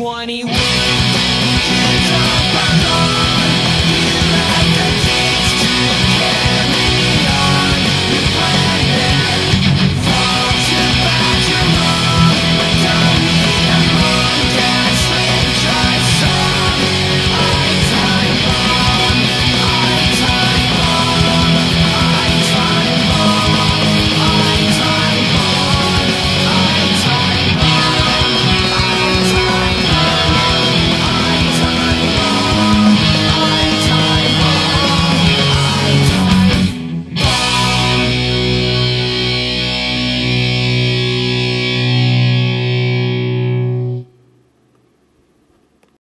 21